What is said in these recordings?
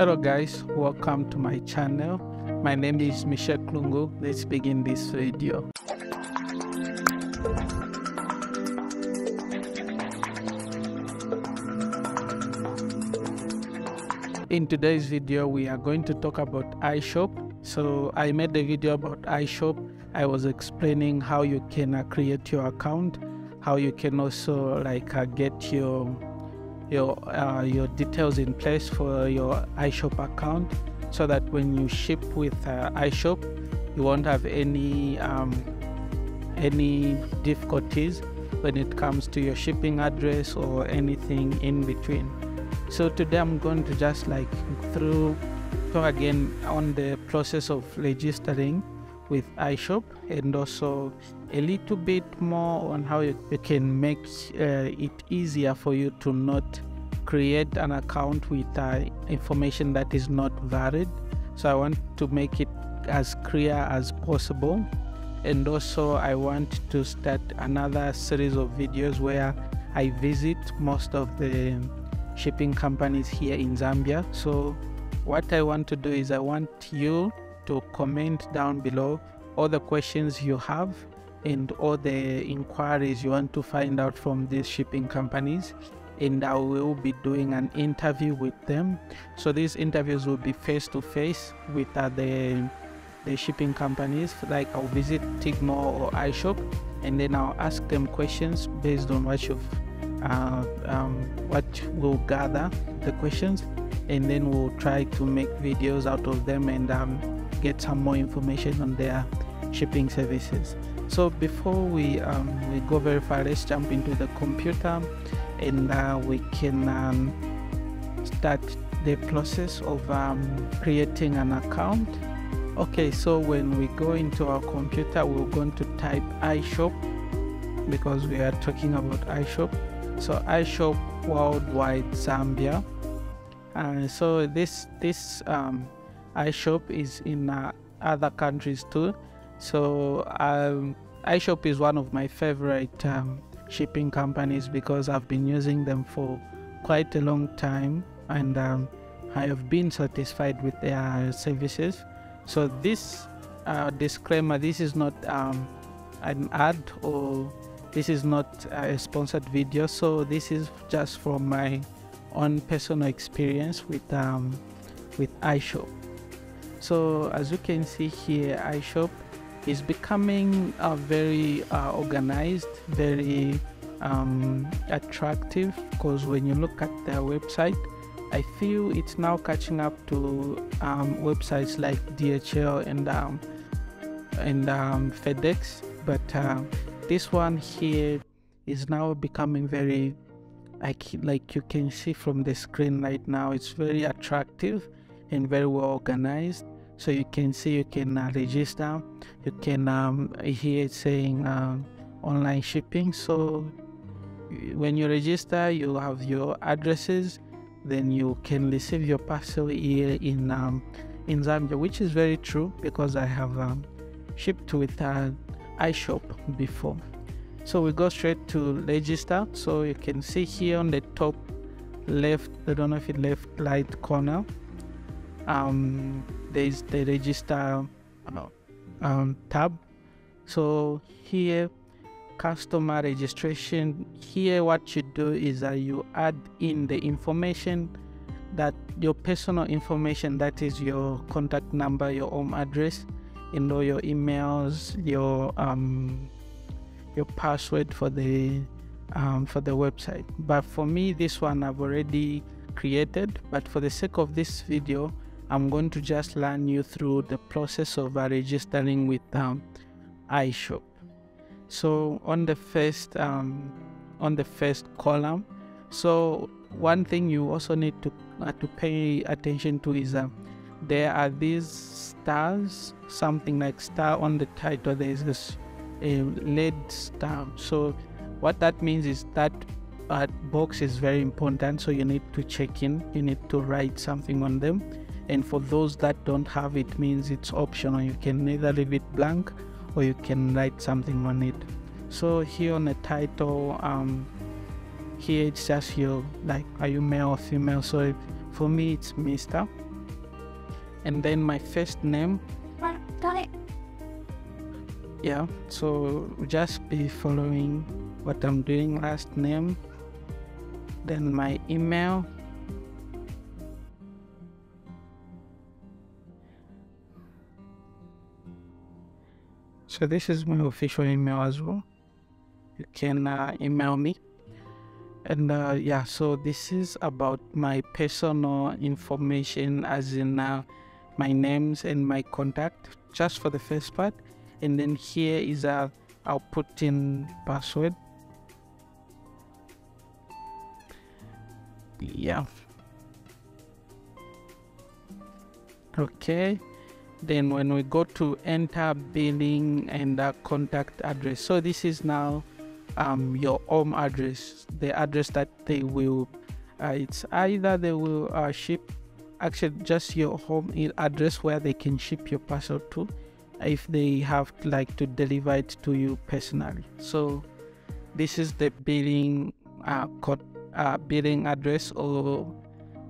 Hello guys, welcome to my channel. My name is Misheck Lungu. Let's begin this video. In today's video, we are going to talk about iShop. So I made a video about iShop. I was explaining how you can uh, create your account, how you can also like uh, get your your uh, your details in place for your iShop account so that when you ship with uh, iShop you won't have any um, any difficulties when it comes to your shipping address or anything in between. So today I'm going to just like through go again on the process of registering with iShop and also a little bit more on how you, you can make uh, it easier for you to not create an account with uh, information that is not valid. So I want to make it as clear as possible. And also I want to start another series of videos where I visit most of the shipping companies here in Zambia. So what I want to do is I want you to comment down below all the questions you have and all the inquiries you want to find out from these shipping companies and I will be doing an interview with them. So these interviews will be face to face with uh, the the shipping companies. Like I'll visit Tmall or iShop, and then I'll ask them questions based on what you've uh, um, what we'll gather the questions, and then we'll try to make videos out of them and um, get some more information on their shipping services. So before we um, we go very far, let's jump into the computer and uh, we can um, start the process of um, creating an account. Okay so when we go into our computer we're going to type iShop because we are talking about iShop. So iShop worldwide Zambia. And so this this um, iShop is in uh, other countries too so um, iShop is one of my favorite um, shipping companies because I've been using them for quite a long time and um, I have been satisfied with their services. So this uh, disclaimer, this is not um, an ad or this is not a sponsored video. So this is just from my own personal experience with um, with iShop. So as you can see here, iShop is becoming uh, very uh, organized, very um, attractive because when you look at their website, I feel it's now catching up to um, websites like DHL and um, and um, FedEx, but uh, this one here is now becoming very like like you can see from the screen right now. It's very attractive and very well organized. So you can see you can uh, register. You can um, here it's saying um, online shipping. So when you register you have your addresses. Then you can receive your parcel here in um, in Zambia which is very true because I have um, shipped with uh, iShop before. So we go straight to register. So you can see here on the top left I don't know if it left right corner um, there's the register uh, um, tab. So here customer registration. Here what you do is that you add in the information that your personal information that is your contact number your home address you know your emails your um your password for the um, for the website. But for me this one I've already created. But for the sake of this video I'm going to just learn you through the process of uh, registering with um, iShop. So on the first um, on the first column, so one thing you also need to uh, to pay attention to is uh, there are these stars, something like star on the title. There is this a lead star. So what that means is that uh, box is very important. So you need to check in. You need to write something on them and for those that don't have it means it's optional. You can either leave it blank or you can write something on it. So here on the title um here it's just your like are you male or female? So for me it's mr and then my first name. Yeah so just be following what i'm doing last name then my email so this is my official email as well you can uh, email me and uh, yeah so this is about my personal information as in uh, my names and my contact just for the first part and then here is a I'll put in password. Yeah. Okay then when we go to enter billing and the contact address so this is now um, your home address the address that they will uh, it's either they will uh, ship actually just your home address where they can ship your parcel to if they have like to deliver it to you personally. So this is the billing uh, uh, billing address or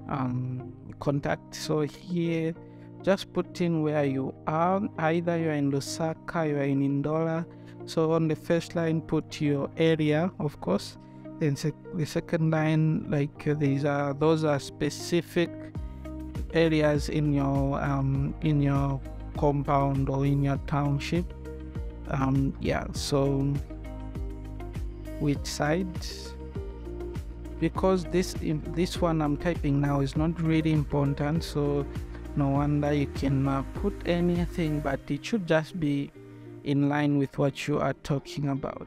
um, contact. So here just put in where you are. Either you're in lusaka you're in Ndola. so on the first line put your area of course. Then sec the second line like uh, these are those are specific areas in your um in your compound or in your township. Um yeah so which side? Because this this one i'm typing now is not really important so no wonder you can uh, put anything but it should just be in line with what you are talking about.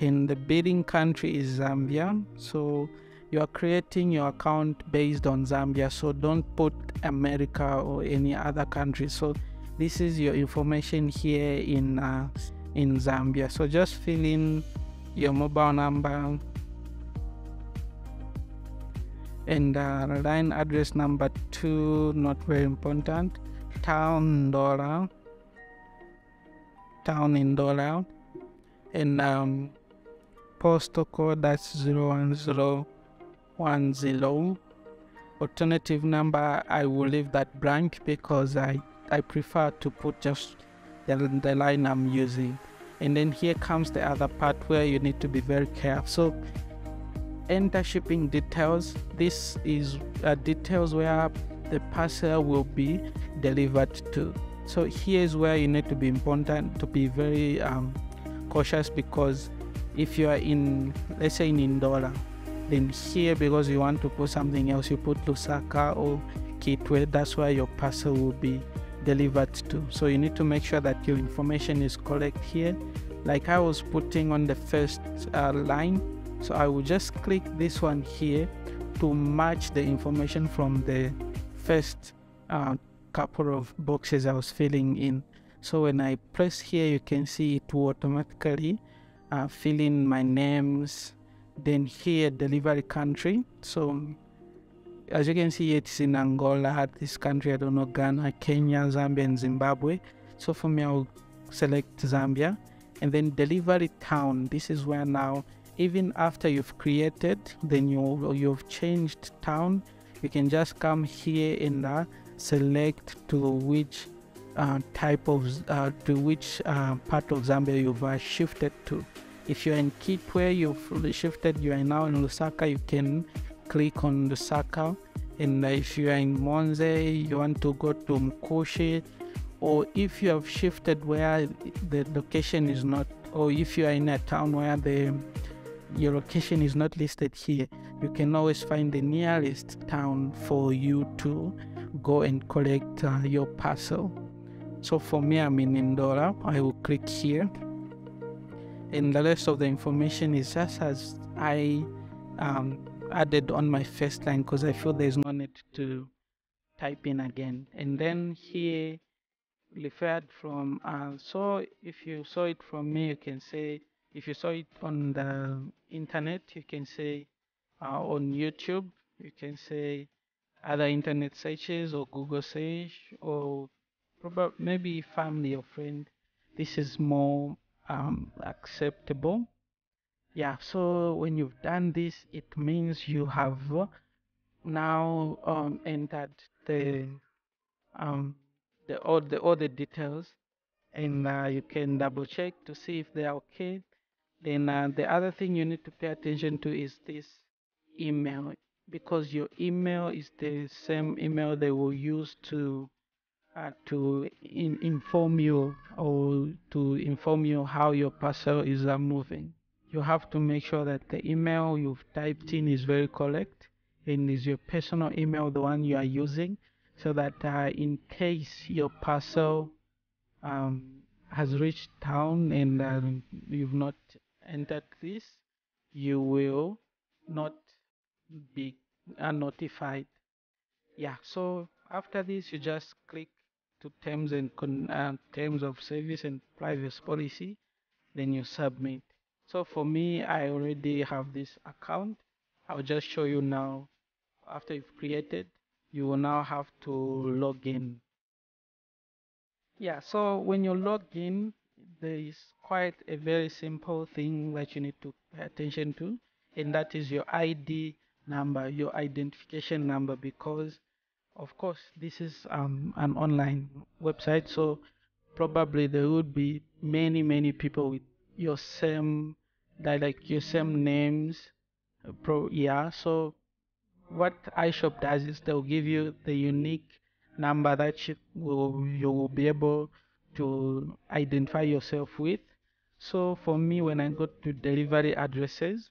And the bidding country is zambia so you are creating your account based on zambia so don't put america or any other country. So this is your information here in uh, in zambia. So just fill in your mobile number and uh, line address number two not very important. Town Ndola town in Ndola and um, postal code that's 01010 alternative number I will leave that blank because I I prefer to put just the, the line I'm using. And then here comes the other part where you need to be very careful. so enter shipping details. This is uh, details where the parcel will be delivered to. So here's where you need to be important to be very um, cautious because if you are in let's say in Ndola then here because you want to put something else you put Lusaka or Kitwe that's where your parcel will be delivered to. So you need to make sure that your information is correct here. Like I was putting on the first uh, line so I will just click this one here to match the information from the first uh, couple of boxes I was filling in. So when I press here you can see it will automatically uh, fill in my names then here delivery country. So as you can see it's in Angola this country I don't know Ghana Kenya Zambia and Zimbabwe. So for me I'll select Zambia and then delivery town. This is where now even after you've created then you you've changed town you can just come here and uh, select to which uh, type of uh, to which uh, part of Zambia you've uh, shifted to. If you're in Kitwe you've shifted you are now in Lusaka you can click on Lusaka. And if you are in Monze you want to go to Mkushi or if you have shifted where the location is not or if you are in a town where the your location is not listed here you can always find the nearest town for you to go and collect uh, your parcel. So for me i'm in Ndola i will click here. And the rest of the information is just as i um, added on my first line because i feel there's no need to type in again. And then here referred from uh, so if you saw it from me you can say if you saw it on the internet you can say uh, on youtube you can say other internet searches or google search or probably maybe family or friend. This is more um, acceptable. Yeah so when you've done this it means you have now um, entered the um, the all the all the details. And uh, you can double check to see if they are okay then uh, the other thing you need to pay attention to is this email because your email is the same email they will use to uh, to in, inform you or to inform you how your parcel is uh, moving. You have to make sure that the email you've typed in is very correct and is your personal email the one you are using so that uh, in case your parcel um, has reached town and uh, you've not entered this you will not be uh, notified. Yeah so after this you just click to terms and uh, terms of service and privacy policy then you submit. So for me i already have this account. I'll just show you now. After you've created you will now have to log in. Yeah so when you log in there is quite a very simple thing that you need to pay attention to and that is your id number your identification number because of course this is um, an online website so probably there would be many many people with your same like your same names uh, pro yeah so what iShop does is they'll give you the unique number that you will, you will be able to identify yourself with. So for me, when I go to delivery addresses,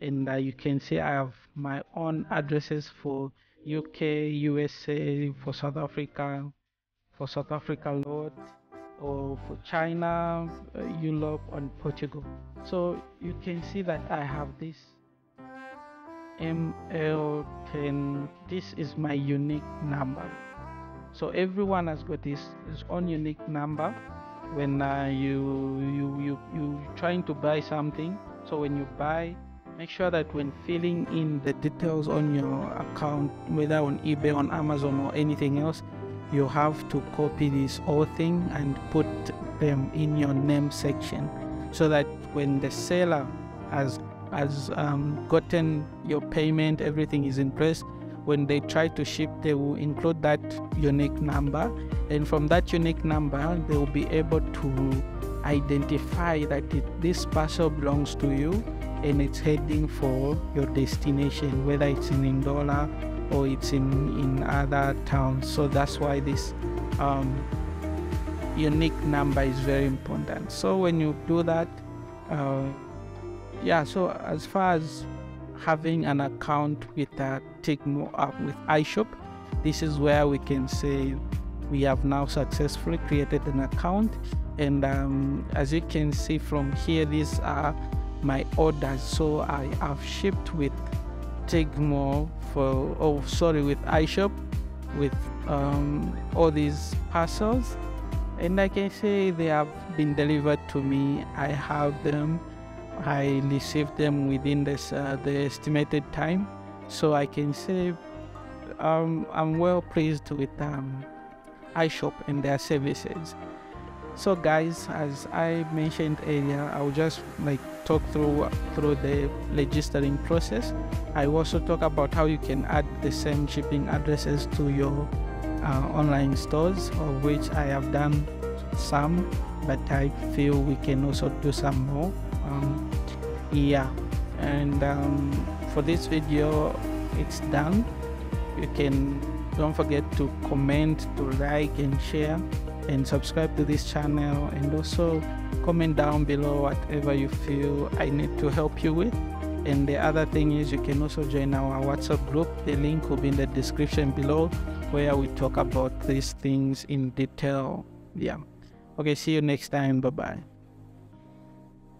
and uh, you can see I have my own addresses for UK, USA, for South Africa, for South Africa lot, or for China, uh, Europe, and Portugal. So you can see that I have this ML10 this is my unique number so everyone has got this his own unique number when uh, you you you you trying to buy something so when you buy make sure that when filling in the details on your account whether on ebay on amazon or anything else you have to copy this whole thing and put them in your name section so that when the seller has has um, gotten your payment, everything is in place. When they try to ship, they will include that unique number, and from that unique number, they will be able to identify that it, this parcel belongs to you and it's heading for your destination, whether it's in Ndola or it's in, in other towns. So that's why this um, unique number is very important. So when you do that, uh, yeah so as far as having an account with uh, more app with iShop. This is where we can say we have now successfully created an account. And um, as you can see from here these are my orders. So I have shipped with Tigmo for oh sorry with iShop with um, all these parcels. And I can say they have been delivered to me. I have them. I received them within this uh, the estimated time, so I can say um, I'm well pleased with um, iShop and their services. So guys, as I mentioned earlier, I'll just like talk through through the registering process. I also talk about how you can add the same shipping addresses to your uh, online stores, of which I have done some, but I feel we can also do some more um, yeah and um, for this video it's done. You can don't forget to comment to like and share and subscribe to this channel and also comment down below whatever you feel I need to help you with. And the other thing is you can also join our whatsapp group. The link will be in the description below where we talk about these things in detail. Yeah. Okay see you next time. Bye bye